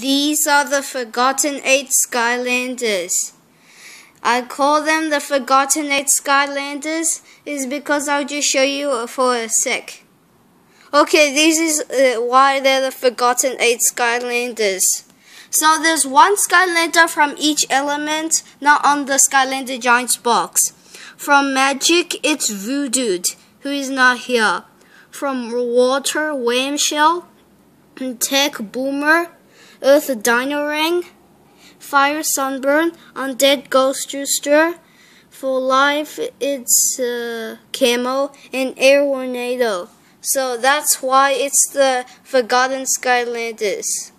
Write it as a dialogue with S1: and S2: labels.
S1: These are the Forgotten Eight Skylanders. I call them the Forgotten Eight Skylanders is because I'll just show you for a sec. Okay, this is uh, why they're the Forgotten Eight Skylanders. So there's one Skylander from each element, not on the Skylander Giants box. From Magic, it's Voodood, who is not here. From Water, Wham-Shell, Tech Boomer, Earth a Dino-Rang, Fire Sunburn, Undead Ghost Roaster, for life it's uh, Camo, and Air Warnado. So that's why it's the Forgotten Skylanders.